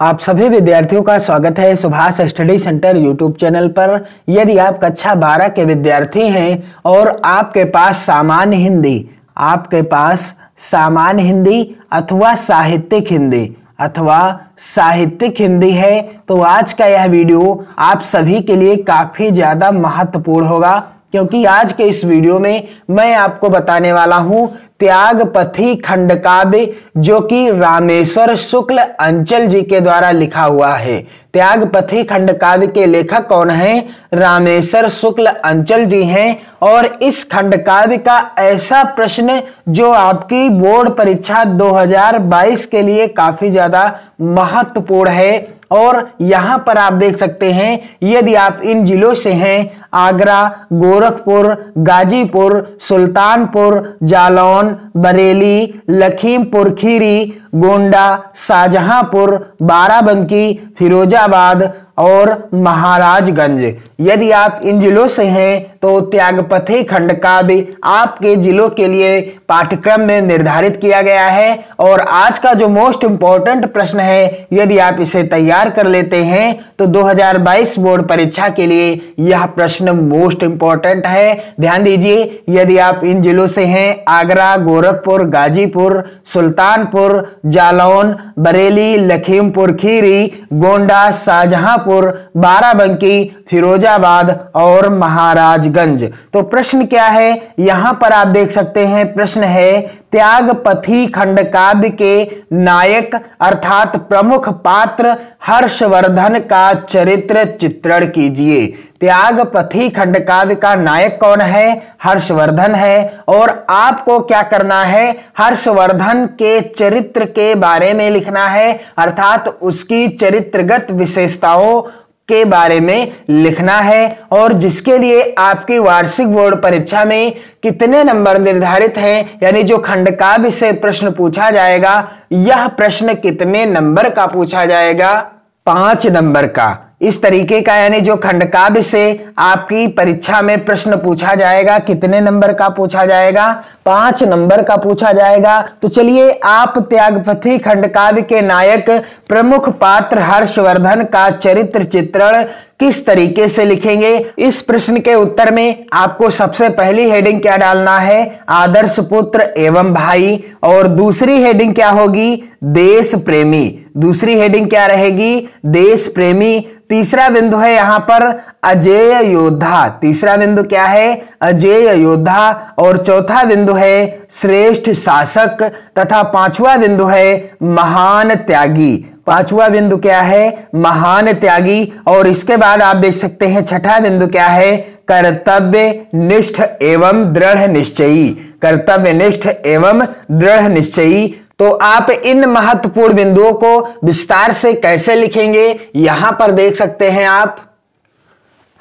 आप सभी विद्यार्थियों का स्वागत है Subhash study centre YouTube channel पर। यदि आप कक्षा 12 के विद्यार्थी हैं और आपके पास सामान्य हिंदी, आपके पास सामान्य हिंदी अथवा साहित्यिक हिंदी, अथवा साहित्यिक हिंदी है तो आज का यह वीडियो आप सभी के लिए काफ़ी ज़्यादा महत्वपूर्ण होगा, क्योंकि आज के इस वीडियो में मैं आपको बताने वाला हूँ त्यागपथी खंड काव्य, जो कि रामेश्वर शुक्ल अंचल जी के द्वारा लिखा हुआ है। त्यागपथी खंड काव्य के लेखक कौन है? रामेश्वर शुक्ल अंचल जी हैं। और इस खंड काव्य का ऐसा प्रश्न, जो आपकी बोर्ड परीक्षा 2022 के लिए काफ़ी ज़्यादा महत्वपूर्ण है। और यहाँ पर आप देख सकते हैं, यदि आप इन जिलों से हैं, आगरा, गोरखपुर, गाजीपुर, सुल्तानपुर, जालौन बरेली लखीमपुर खीरी गोंडा शाहजहांपुर बाराबंकी फिरोजाबाद और महाराजगंज। यदि आप इन जिलों से हैं तो त्यागपथे खंड का भी आपके जिलों के लिए पाठ्यक्रम में निर्धारित किया गया है। और आज का जो मोस्ट इंपॉर्टेंट प्रश्न है, यदि आप इसे तैयार कर लेते हैं तो 2022 बोर्ड परीक्षा के लिए यह प्रश्न मोस्ट इंपॉर्टेंट है। ध्यान दीजिए, यदि आप इन जिलों से हैं, आगरा, गोरखपुर, गाजीपुर, सुल्तानपुर, जालौन, बरेली, लखीमपुर, खीरी, गोंडा, शाहजहांपुर बाराबंकी, फिरोजाबाद और महाराजगंज। तो प्रश्न क्या है? यहाँ पर आप देख सकते हैं, प्रश्न है त्यागपथी खंड काव्य के नायक अर्थात प्रमुख पात्र हर्षवर्धन का चरित्र चित्रण कीजिए। त्यागपथी खंड काव्य का नायक कौन है? हर्षवर्धन है। और आपको क्या करना है? हर्षवर्धन के चरित्र के बारे में लिखना है। अर्थात उसकी चरित्रगत विशेषताओं के बारे में लिखना है और जिसके लिए आपकी वार्षिक बोर्ड परीक्षा में कितने नंबर निर्धारित हैं, यानी जो खंड काव्य से प्रश्न पूछा जाएगा, यह प्रश्न कितने नंबर का पूछा जाएगा? पाँच नंबर का। इस तरीके का यानी जो खंडकाव्य से आपकी परीक्षा में प्रश्न पूछा जाएगा, कितने नंबर का पूछा जाएगा, पाँच नंबर का पूछा जाएगा। तो चलिए, आप त्यागपथी खंडकाव्य के नायक प्रमुख पात्र हर्षवर्धन का चरित्र चित्रण किस तरीके से लिखेंगे? इस प्रश्न के उत्तर में आपको सबसे पहली हेडिंग क्या डालना है? आदर्श पुत्र एवं भाई। और दूसरी हेडिंग क्या होगी? देश प्रेमी। दूसरी हेडिंग क्या रहेगी? देश प्रेमी। तीसरा बिंदु है यहाँ पर अजय योद्धा। तीसरा बिंदु क्या है? अजय योद्धा। और चौथा बिंदु है श्रेष्ठ शासक। तथा पांचवा बिंदु है महान त्यागी। पांचवा बिंदु क्या है? महान त्यागी। और इसके बाद आप देख सकते हैं छठा बिंदु क्या है? कर्तव्य निष्ठ एवं दृढ़ निश्चयी। कर्तव्य निष्ठ एवं दृढ़ निश्चयी। तो आप इन महत्वपूर्ण बिंदुओं को विस्तार से कैसे लिखेंगे? यहाँ पर देख सकते हैं आप।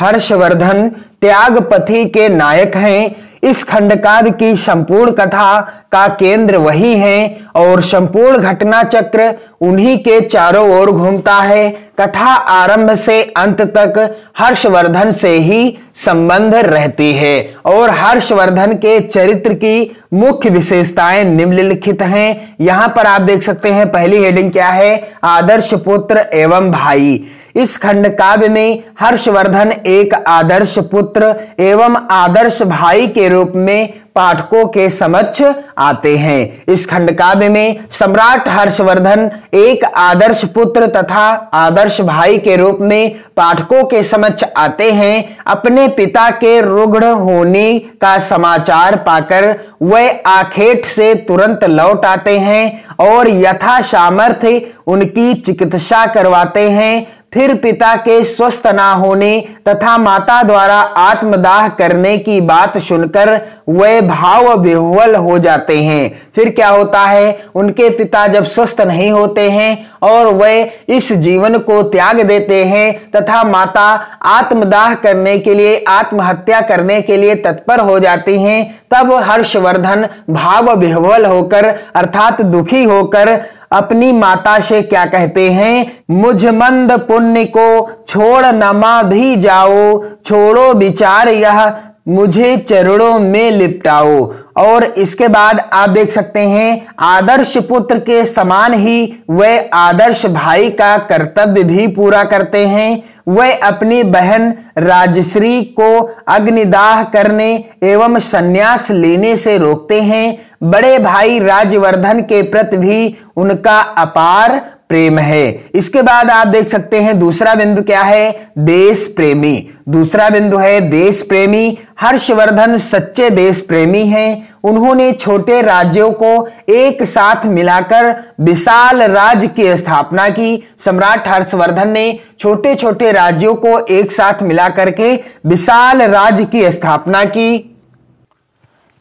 हर्षवर्धन त्यागपथी के नायक हैं। इस खंडकार की संपूर्ण कथा का केंद्र वही है और संपूर्ण घटना चक्र उन्हीं के चारों ओर घूमता है। कथा आरंभ से अंत तक हर्षवर्धन से ही संबंध रहती है और हर्षवर्धन के चरित्र की मुख्य विशेषताएँ निम्नलिखित हैं। यहाँ पर आप देख सकते हैं, पहली हेडिंग क्या है? आदर्श पुत्र एवं भाई। इस खंड काव्य में हर्षवर्धन एक आदर्श पुत्र एवं आदर्श भाई के रूप में पाठकों के समक्ष आते हैं। इस खंड काव्य में सम्राट हर्षवर्धन एक आदर्श पुत्र तथा आदर्श भाई के रूप में पाठकों के समक्ष आते हैं। अपने पिता के रुग्ण होने का समाचार पाकर वह आखेट से तुरंत लौट आते हैं और यथा सामर्थ्य उनकी चिकित्सा करवाते हैं। फिर पिता के स्वस्थ ना होने तथा माता द्वारा आत्मदाह करने की बात सुनकर वे भाव विह्वल हो जाते हैं। फिर क्या होता है? उनके पिता जब स्वस्थ नहीं होते हैं और वे इस जीवन को त्याग देते हैं तथा माता आत्मदाह करने के लिए, आत्महत्या करने के लिए तत्पर हो जाती हैं, तब हर्षवर्धन भाव विह्वल होकर, अर्थात दुखी होकर अपनी माता से क्या कहते हैं? मुझ मंद पुण्य को छोड़ नमा भी जाओ, छोड़ो विचार यह, मुझे चरणों में लिपटाओ। और इसके बाद आप देख सकते हैं, आदर्श पुत्र के समान ही वह आदर्श भाई का कर्तव्य भी पूरा करते हैं। वह अपनी बहन राजश्री को अग्निदाह करने एवं संन्यास लेने से रोकते हैं। बड़े भाई राजवर्धन के प्रति भी उनका अपार प्रेम है। इसके बाद आप देख सकते हैं, दूसरा बिंदु क्या है? देश प्रेमी दूसरा बिंदु है देश प्रेमी हर्षवर्धन सच्चे देश प्रेमी हैं। उन्होंने छोटे राज्यों को एक साथ मिलाकर विशाल राज्य की स्थापना की। सम्राट हर्षवर्धन ने छोटे छोटे राज्यों को एक साथ मिलाकर के विशाल राज्य की स्थापना की।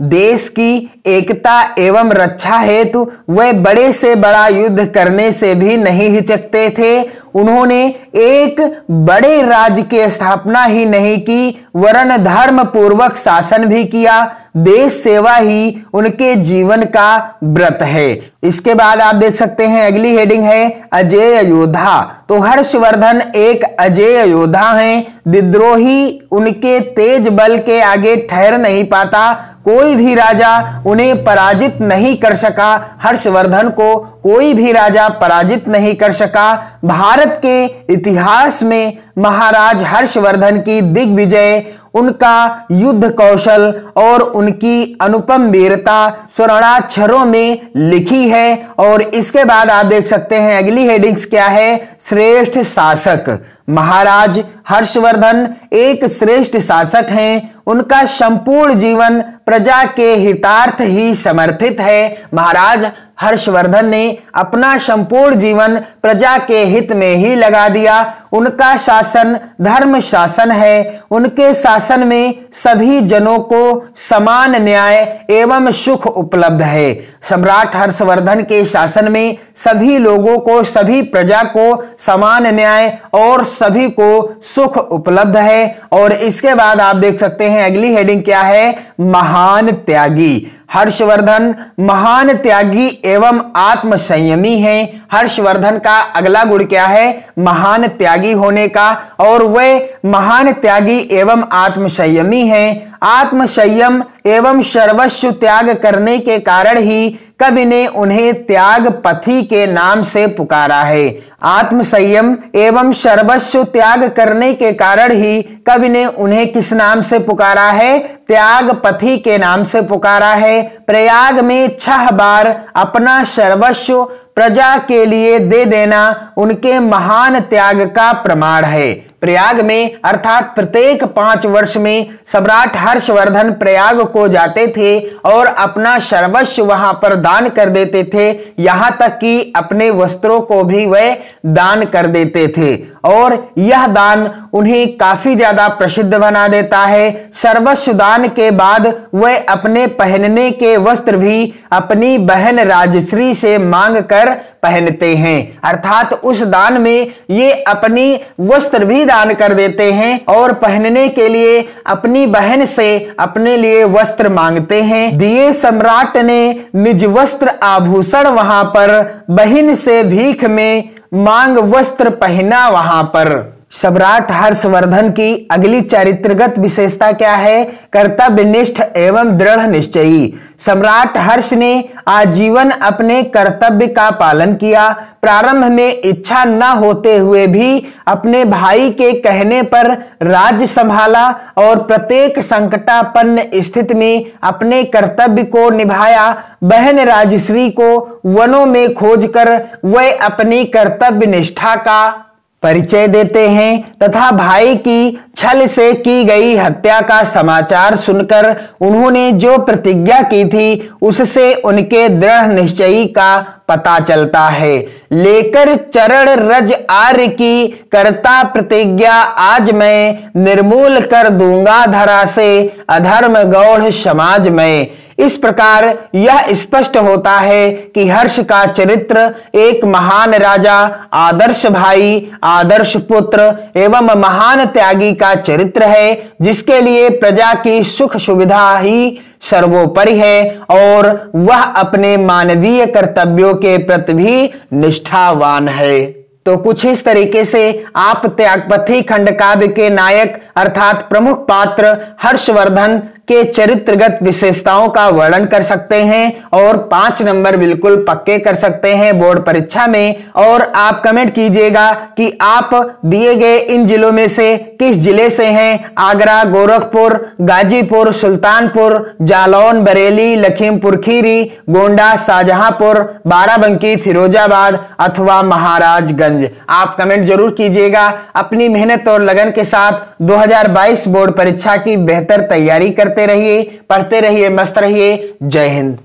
देश की एकता एवं रक्षा हेतु वह बड़े से बड़ा युद्ध करने से भी नहीं हिचकते थे। उन्होंने एक बड़े राज्य की स्थापना ही नहीं की, वरन धर्म पूर्वक शासन भी किया। देश सेवा ही उनके जीवन का व्रत है। इसके बाद आप देख सकते हैं, अगली हेडिंग है, अजय योद्धा तो हर्षवर्धन एक अजय योद्धा हैं। विद्रोही उनके तेज बल के आगे ठहर नहीं पाता। कोई भी राजा उन्हें पराजित नहीं कर सका। हर्षवर्धन को कोई भी राजा पराजित नहीं कर सका। भारत के इतिहास में महाराज हर्षवर्धन की दिग्विजय उनका युद्ध कौशल और उनकी अनुपम वीरता स्वर्णाक्षरों में लिखी है और इसके बाद आप देख सकते हैं अगली हेडिंग्स क्या है? श्रेष्ठ शासक। महाराज हर्षवर्धन एक श्रेष्ठ शासक हैं। उनका संपूर्ण जीवन प्रजा के हितार्थ ही समर्पित है। महाराज हर्षवर्धन ने अपना संपूर्ण जीवन प्रजा के हित में ही लगा दिया। उनका शासन धर्म शासन है। उनके शासन में सभी जनों को समान न्याय एवं सुख उपलब्ध है। सम्राट हर्षवर्धन के शासन में सभी लोगों को, सभी प्रजा को समान न्याय और सभी को सुख उपलब्ध है। और इसके बाद आप देख सकते हैं अगली हेडिंग क्या है? महान त्यागी। हर्षवर्धन महान त्यागी एवं आत्मसंयमी हैं। हर्षवर्धन का अगला गुण क्या है? महान त्यागी होने का और वे महान त्यागी एवं आत्मसंयमी है। आत्म संयम एवं सर्वस्व त्याग करने के कारण ही कवि ने उन्हें त्याग पथी के नाम से पुकारा है। आत्म संयम एवं सर्वस्व त्याग करने के कारण ही कवि ने उन्हें किस नाम से पुकारा है? त्याग पथी के नाम से पुकारा है। प्रयाग में छह बार अपना सर्वस्व प्रजा के लिए दे देना उनके महान त्याग का प्रमाण है। प्रयाग में, अर्थात प्रत्येक पाँच वर्ष में, सम्राट हर्षवर्धन प्रयाग को जाते थे और अपना सर्वस्व वहाँ पर दान कर देते थे। यहाँ तक कि अपने वस्त्रों को भी वह दान कर देते थे। और यह दान उन्हें काफ़ी ज़्यादा प्रसिद्ध बना देता है। सर्वस्व दान के बाद वह अपने पहनने के वस्त्र भी अपनी बहन राजश्री से मांग कर पहनते हैं। अर्थात उस दान में ये अपनी वस्त्र भी दान कर देते हैं और पहनने के लिए अपनी बहन से अपने लिए वस्त्र मांगते हैं। दिए सम्राट ने निज वस्त्र आभूषण वहाँ पर, बहन से भीख में मांग वस्त्र पहना वहाँ पर। सम्राट हर्षवर्धन की अगली चारित्रगत विशेषता क्या है? कर्तव्यनिष्ठ एवं दृढ़ निश्चयी। सम्राट हर्ष ने आजीवन अपने कर्तव्य का पालन किया। प्रारंभ में इच्छा न होते हुए भी अपने भाई के कहने पर राज्य संभाला और प्रत्येक संकटापन्न स्थिति में अपने कर्तव्य को निभाया। बहन राजश्री को वनों में खोजकर वह अपनी कर्तव्य निष्ठा का परिचय देते हैं तथा भाई की छल से की गई हत्या का समाचार सुनकर उन्होंने जो प्रतिज्ञा की थी, उससे उनके दृढ़ निश्चयी का पता चलता है। लेकर चरण रज आर्य की करता प्रतिज्ञा आज मैं निर्मूल कर दूँगा धरा से अधर्म गौड़ समाज में। इस प्रकार यह स्पष्ट होता है कि हर्ष का चरित्र एक महान राजा, आदर्श भाई, आदर्श पुत्र एवं महान त्यागी का चरित्र है, जिसके लिए प्रजा की सुख सुविधा ही सर्वोपरि है और वह अपने मानवीय कर्तव्यों के प्रति भी निष्ठावान है। तो कुछ इस तरीके से आप त्यागपथी खंड काव्य के नायक अर्थात प्रमुख पात्र हर्षवर्धन के चरित्रगत विशेषताओं का वर्णन कर सकते हैं और पाँच नंबर बिल्कुल पक्के कर सकते हैं बोर्ड परीक्षा में। और आप कमेंट कीजिएगा कि आप दिए गए इन जिलों में से किस ज़िले से हैं? आगरा, गोरखपुर, गाजीपुर, सुल्तानपुर, जालौन, बरेली, लखीमपुर, खीरी, गोंडा, शाहजहांपुर, बाराबंकी, फिरोजाबाद अथवा महाराजगंज। आप कमेंट ज़रूर कीजिएगा अपनी मेहनत और लगन के साथ 2022 बोर्ड परीक्षा की बेहतर तैयारी करते रहिए पढ़ते रहिए मस्त रहिए। जय हिंद।